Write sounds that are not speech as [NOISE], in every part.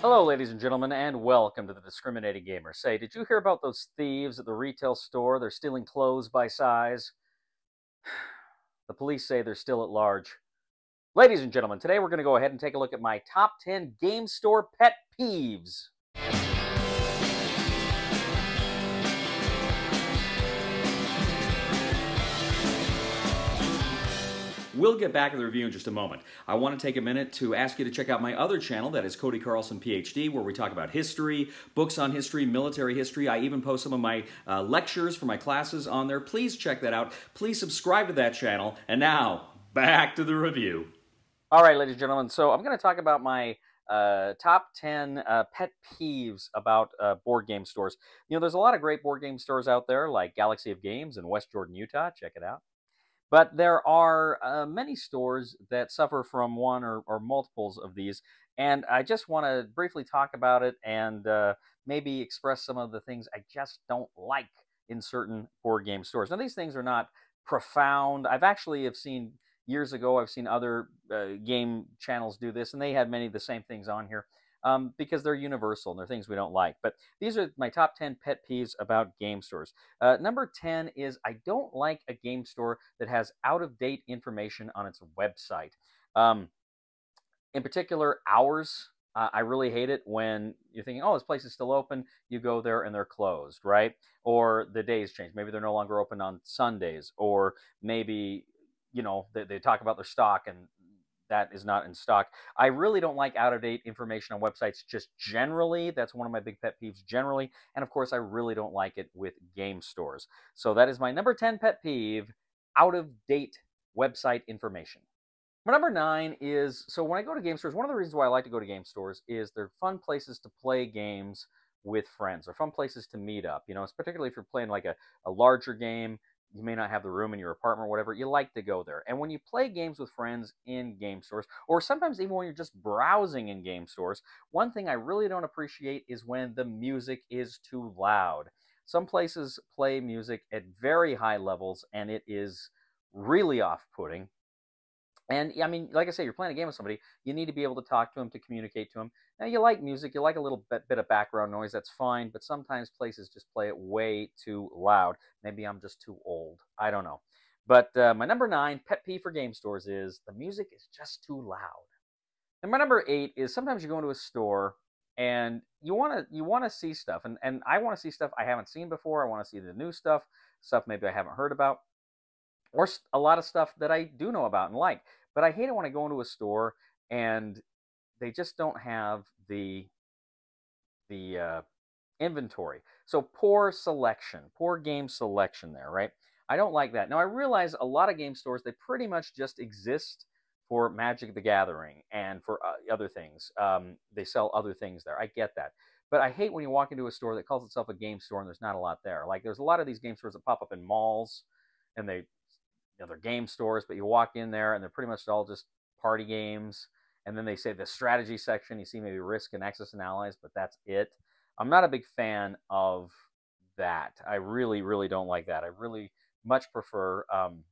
Hello, ladies and gentlemen, and welcome to the Discriminating Gamer. Say, did you hear about those thieves at the retail store? They're stealing clothes by size. [SIGHS] The police say they're still at large. Ladies and gentlemen, today we're going to go ahead and take a look at my top 10 game store pet peeves. We'll get back to the review in just a moment. I want to take a minute to ask you to check out my other channel, that is Cody Carlson PhD, where we talk about history, books on history, military history. I even post some of my uh, lectures for my classes on there. Please check that out. Please subscribe to that channel. And now, back to the review. All right, ladies and gentlemen, so I'm going to talk about my uh, top 10 uh, pet peeves about uh, board game stores. You know, there's a lot of great board game stores out there, like Galaxy of Games in West Jordan, Utah. Check it out. But there are uh, many stores that suffer from one or, or, multiples of these. And I just want to briefly talk about it and uh, maybe express some of the things I just don't like in certain board game stores. Now, these things are not profound. I've actually have seen years ago, I've seen other uh, game channels do this, and they had many of the same things on here um, because they're universal and they're things we don't like. But these are my top 10 pet peeves about game stores. Uh, number 10 is I don't like a game store that has out of date information on its website. Um, in particular, hours. Uh, I really hate it when you're thinking, oh, this place is still open. You go there and they're closed, right? Or the days change. Maybe they're no longer open on Sundays. Or maybe, you know, they, they talk about their stock and that is not in stock. I really don't like out of date information on websites just generally. That's one of my big pet peeves generally. And of course, I really don't like it with game stores. So that is my number 10 pet peeve out of date website information. My number nine is so when I go to game stores, one of the reasons why I like to go to game stores is they're fun places to play games with friends or fun places to meet up. You know, it's particularly if you're playing like a, a larger game you may not have the room in your apartment or whatever, you like to go there. And when you play games with friends in game stores, or sometimes even when you're just browsing in game stores, one thing I really don't appreciate is when the music is too loud. Some places play music at very high levels and it is really off putting. And I mean, like I say, you're playing a game with somebody, you need to be able to talk to them, to communicate to them. Now, you like music, you like a little bit, bit of background noise, that's fine, but sometimes places just play it way too loud. Maybe I'm just too old. I don't know. But uh, my number nine pet peeve for game stores is the music is just too loud. And my number eight is sometimes you go into a store and you want to you want to see stuff, and and I want to see stuff I haven't seen before. I want to see the new stuff, stuff maybe I haven't heard about or a lot of stuff that I do know about and like. But I hate it when I go into a store and they just don't have the the uh, inventory. So poor selection, poor game selection there, right? I don't like that. Now I realize a lot of game stores they pretty much just exist for Magic the Gathering and for uh, other things. Um, they sell other things there. I get that. But I hate when you walk into a store that calls itself a game store and there's not a lot there. Like there's a lot of these game stores that pop up in malls and they you know, they're game stores, but you walk in there and they're pretty much all just party games. And then they say the strategy section, you see maybe Risk and Axis and Allies, but that's it. I'm not a big fan of that. I really, really don't like that. I really much prefer, um,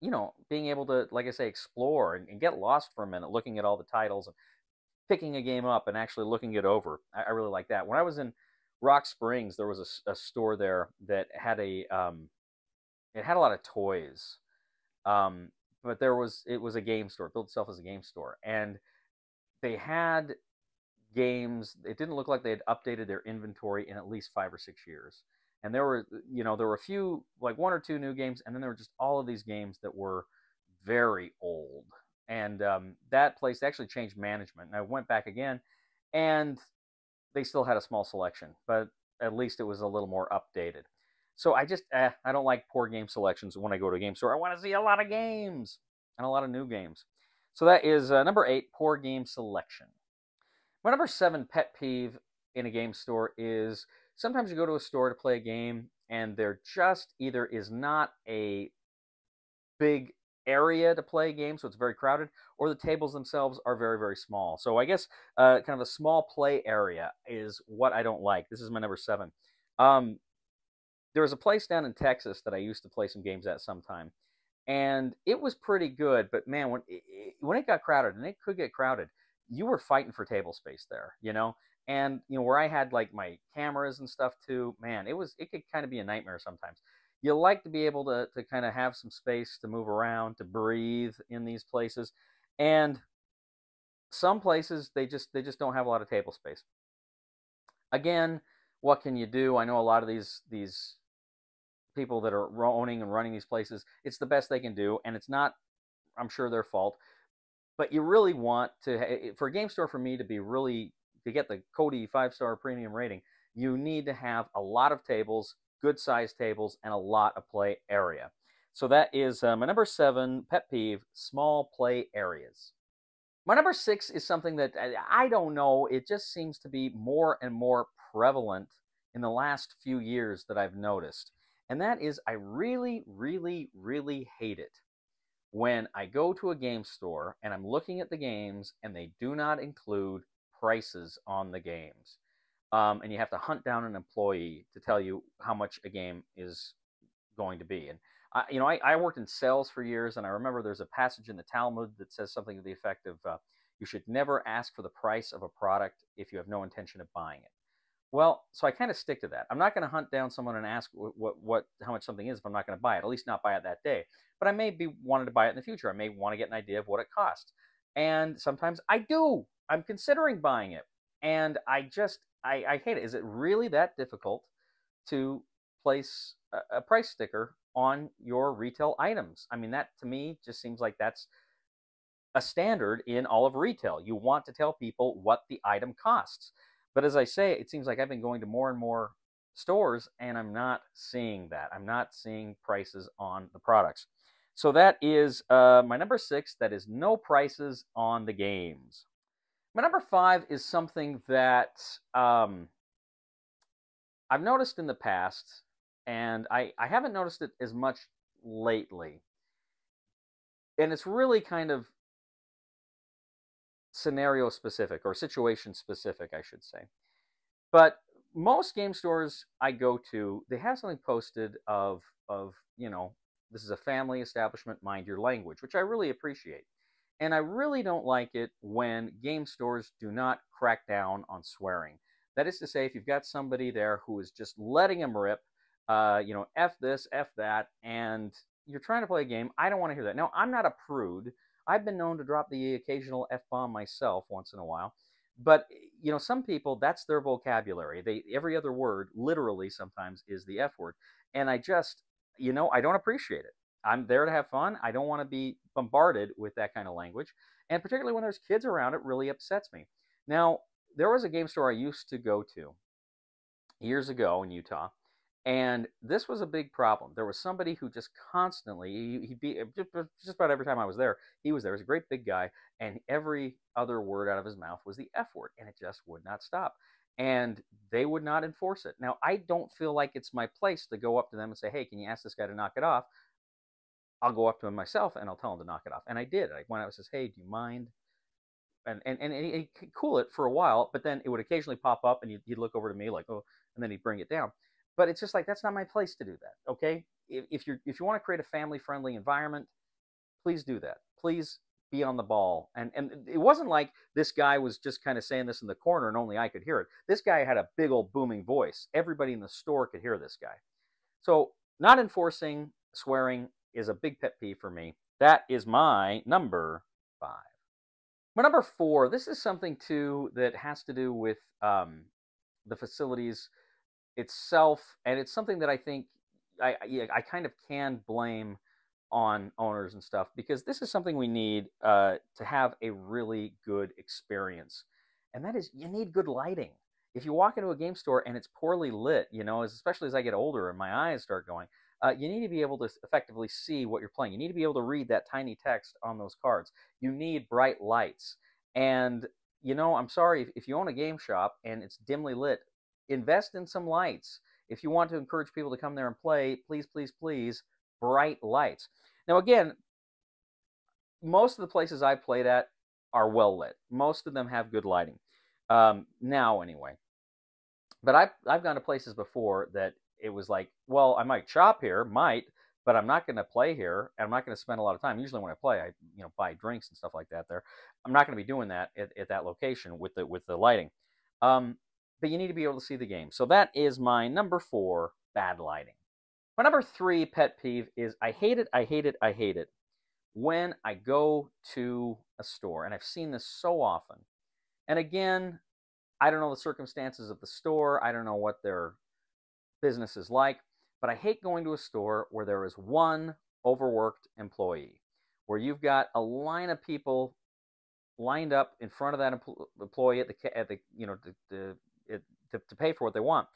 you know, being able to, like I say, explore and, and, get lost for a minute, looking at all the titles and picking a game up and actually looking it over. I, I really like that. When I was in Rock Springs, there was a, a store there that had a um, it had a lot of toys, um, but there was it was a game store. It built itself as a game store, and they had games. It didn't look like they had updated their inventory in at least five or six years. And there were, you know, there were a few, like one or two new games, and then there were just all of these games that were very old. And um, that place actually changed management. And I went back again, and they still had a small selection, but at least it was a little more updated. So I just eh, I don't like poor game selections when I go to a game store. I want to see a lot of games and a lot of new games. So that is uh, number eight, poor game selection. My number seven pet peeve in a game store is sometimes you go to a store to play a game and there just either is not a big area to play a game, so it's very crowded, or the tables themselves are very, very small. So I guess uh, kind of a small play area is what I don't like. This is my number seven. Um, there was a place down in Texas that I used to play some games at sometime, and it was pretty good. But man, when it, when it got crowded, and it could get crowded, you were fighting for table space there, you know. And you know where I had like my cameras and stuff too, man, it was it could kind of be a nightmare sometimes. You like to be able to to kind of have some space to move around, to breathe in these places, and some places they just they just don't have a lot of table space. Again, what can you do? I know a lot of these these people that are owning and running these places, it's the best they can do, and it's not, I'm sure, their fault. But you really want to, for a game store for me to be really, to get the Cody five star premium rating, you need to have a lot of tables, good sized tables, and a lot of play area. So that is uh, my number seven pet peeve small play areas. My number six is something that I don't know, it just seems to be more and more prevalent in the last few years that I've noticed. And that is, I really, really, really hate it when I go to a game store and I'm looking at the games and they do not include prices on the games. Um, and you have to hunt down an employee to tell you how much a game is going to be. And I, you know, I, I, worked in sales for years, and I remember there's a passage in the Talmud that says something to the effect of, uh, "You should never ask for the price of a product if you have no intention of buying it." Well, so I kind of stick to that. I'm not going to hunt down someone and ask what, what, what, how much something is if I'm not going to buy it. At least not buy it that day. But I may be wanting to buy it in the future. I may want to get an idea of what it costs. And sometimes I do. I'm considering buying it, and I just I, I hate it. Is it really that difficult to place a, a price sticker on your retail items? I mean, that to me just seems like that's a standard in all of retail. You want to tell people what the item costs. But as I say, it seems like I've been going to more and more stores and I'm not seeing that. I'm not seeing prices on the products. So that is uh, my number six. That is no prices on the games. My number five is something that um, I've noticed in the past, and I, I haven't noticed it as much lately. And it's really kind of scenario specific or situation specific, I should say. But most game stores I go to, they have something posted of of you know this is a family establishment, mind your language, which I really appreciate. And I really don't like it when game stores do not crack down on swearing. That is to say, if you've got somebody there who is just letting them rip, uh, you know, F this, F that, and you're trying to play a game, I don't want to hear that. Now, I'm not a prude. I've been known to drop the occasional f bomb myself once in a while, but you know, some people that's their vocabulary. They every other word, literally, sometimes is the f word, and I just, you know, I don't appreciate it. I'm there to have fun. I don't want to be bombarded with that kind of language, and particularly when there's kids around, it really upsets me. Now, there was a game store I used to go to years ago in Utah and this was a big problem. There was somebody who just constantly, he, he be, just about every time I was there, he was there. He was a great big guy, and every other word out of his mouth was the F word, and it just would not stop. And they would not enforce it. Now, I don't feel like it's my place to go up to them and say, hey, can you ask this guy to knock it off? I'll go up to him myself and I'll tell him to knock it off. And I did. I went out and says, hey, do you mind? And, and, and he could cool it for a while, but then it would occasionally pop up and he'd, he'd look over to me like, oh, and then he'd bring it down. But it's just like that's not my place to do that. Okay, if, if you're if you want to create a family friendly environment, please do that. Please be on the ball. And and it wasn't like this guy was just kind of saying this in the corner and only I could hear it. This guy had a big old booming voice. Everybody in the store could hear this guy. So not enforcing swearing is a big pet peeve for me. That is my number five. My number four, this is something too that has to do with um, the facilities itself, and it's something that I think I I, I kind of can blame on owners and stuff because this is something we need uh, to have a really good experience, and that is you need good lighting. If you walk into a game store and it's poorly lit, you know, especially as I get older and my eyes start going, uh, you need to be able to effectively see what you're playing. You need to be able to read that tiny text on those cards. You need bright lights. And, you know, I'm sorry, if, if you own a game shop and it's dimly lit, invest in some lights. If you want to encourage people to come there and play, please, please, please, bright lights. Now, again, most of the places I played at are well lit. Most of them have good lighting. Um, now, anyway. But I've, I've gone to places before that it was like, well, I might shop here, might, but I'm not going to play here, and I'm not going to spend a lot of time. Usually, when I play, I you know buy drinks and stuff like that. There, I'm not going to be doing that at, at, that location with the with the lighting. Um, but you need to be able to see the game. So that is my number four bad lighting. My number three pet peeve is I hate it, I hate it, I hate it when I go to a store, and I've seen this so often. And again, I don't know the circumstances of the store. I don't know what their business is like. But I hate going to a store where there is one overworked employee, where you've got a line of people lined up in front of that employee at the at the you know to, to, to pay for what they want.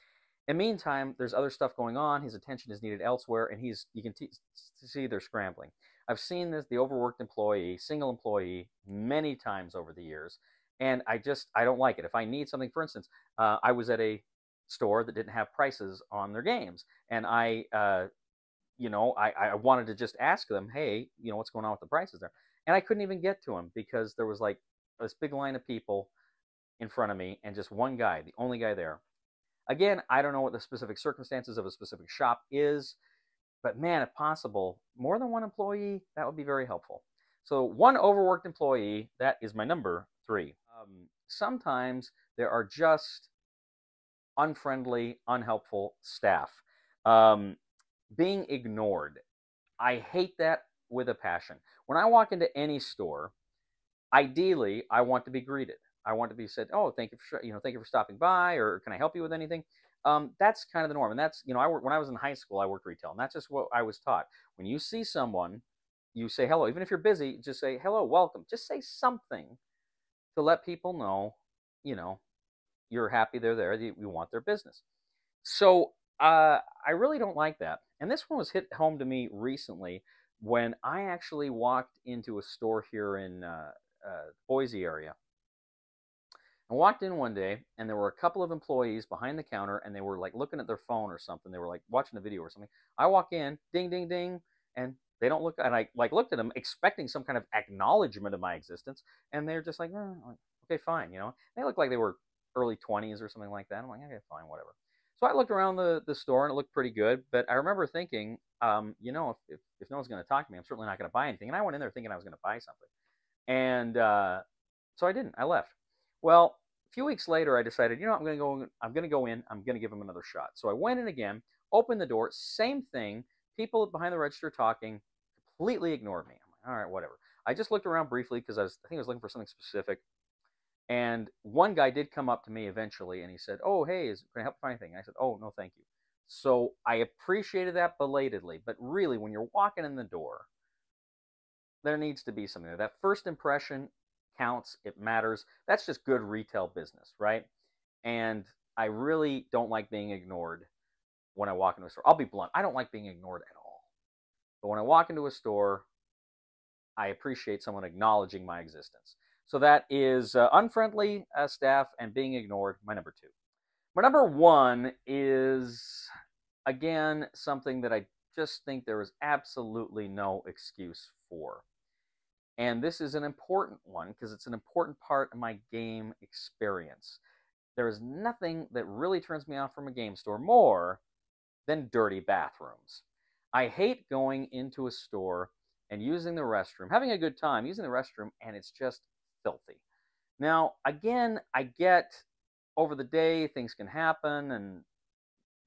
In the meantime, there's other stuff going on. His attention is needed elsewhere, and he's you can t- see they're scrambling. I've seen this the overworked employee, single employee, many times over the years, and I just I don't like it. If I need something, for instance, uh, I was at a store that didn't have prices on their games. And I, uh, you know, I, I wanted to just ask them, hey, you know, what's going on with the prices there? And I couldn't even get to them because there was like this big line of people in front of me and just one guy, the only guy there. Again, I don't know what the specific circumstances of a specific shop is, but man, if possible, more than one employee, that would be very helpful. So, one overworked employee, that is my number three. Um, sometimes there are just unfriendly, unhelpful staff. Um, being ignored. I hate that with a passion. When I walk into any store, ideally, I want to be greeted. I want to be said, "Oh, thank you for you know, thank you for stopping by," or "Can I help you with anything?" Um, that's kind of the norm, and that's you know, I work, when I was in high school, I worked retail, and that's just what I was taught. When you see someone, you say hello, even if you're busy. Just say hello, welcome. Just say something to let people know, you know, you're happy they're there. You, want their business. So uh, I really don't like that. And this one was hit home to me recently when I actually walked into a store here in uh, uh, Boise area. I walked in one day and there were a couple of employees behind the counter and they were like looking at their phone or something. They were like watching a video or something. I walk in, ding, ding, ding, and they don't look. And I like looked at them expecting some kind of acknowledgement of my existence, and they're just like, eh, okay, fine, you know. They looked like they were early 20s or something like that. I'm like, okay, fine, whatever. So I looked around the, the store and it looked pretty good. But I remember thinking, um, you know, if, if, if no one's going to talk to me, I'm certainly not going to buy anything. And I went in there thinking I was going to buy something. And uh, so I didn't. I left. Well, few weeks later, I decided, you know, I'm going to go. I'm going to go in. I'm going to give him another shot. So I went in again, opened the door, same thing. People behind the register talking, completely ignored me. I'm like, all right, whatever. I just looked around briefly because I was, I think I was looking for something specific. And one guy did come up to me eventually and he said, Oh, hey, is, can I help find anything? I said, Oh, no, thank you. So I appreciated that belatedly. But really, when you're walking in the door, there needs to be something there. That first impression counts, it matters. That's just good retail business, right? And I really don't like being ignored when I walk into a store. I'll be blunt, I don't like being ignored at all. But when I walk into a store, I appreciate someone acknowledging my existence. So that is uh, unfriendly uh, staff and being ignored, my number two. My number one is, again, something that I just think there is absolutely no excuse for. And this is an important one because it's an important part of my game experience. There is nothing that really turns me off from a game store more than dirty bathrooms. I hate going into a store and using the restroom, having a good time, using the restroom, and it's just filthy. Now, again, I get over the day things can happen and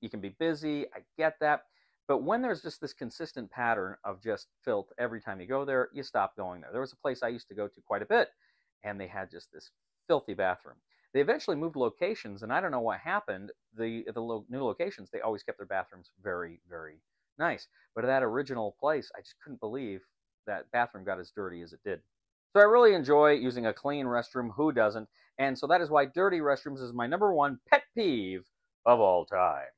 you can be busy. I get that. But when there's just this consistent pattern of just filth every time you go there, you stop going there. There was a place I used to go to quite a bit, and they had just this filthy bathroom. They eventually moved locations, and I don't know what happened. The the lo- new locations, they always kept their bathrooms very, very nice. But at that original place, I just couldn't believe that bathroom got as dirty as it did. So I really enjoy using a clean restroom. Who doesn't? And so that is why dirty restrooms is my number one pet peeve of all time.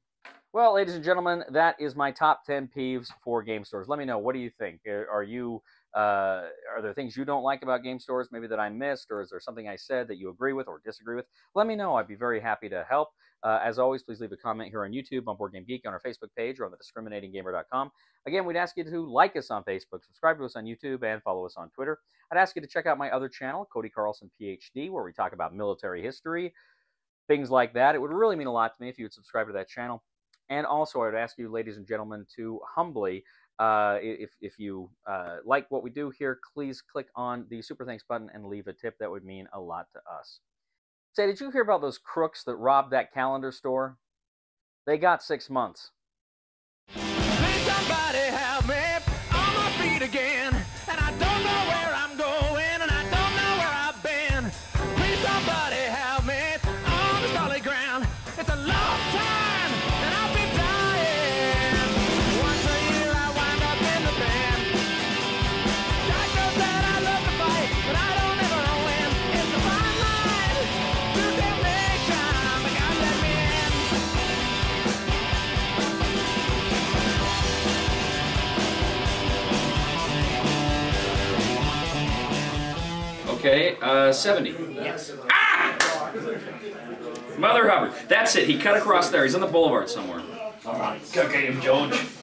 Well, ladies and gentlemen, that is my top 10 peeves for game stores. Let me know. What do you think? Are you uh, are there things you don't like about game stores, maybe that I missed, or is there something I said that you agree with or disagree with? Let me know. I'd be very happy to help. Uh, as always, please leave a comment here on YouTube, on Board Game Geek, on our Facebook page, or on the discriminatinggamer.com. Again, we'd ask you to like us on Facebook, subscribe to us on YouTube, and follow us on Twitter. I'd ask you to check out my other channel, Cody Carlson PhD, where we talk about military history, things like that. It would really mean a lot to me if you would subscribe to that channel. And also, I would ask you, ladies and gentlemen, to humbly Uh, if, if you uh, like what we do here, please click on the super thanks button and leave a tip. That would mean a lot to us. Say, did you hear about those crooks that robbed that calendar store? They got six months. Uh, 70. Yes. Ah! Mother Hubbard. That's it. He cut across there. He's on the boulevard somewhere. All right, go get him, George.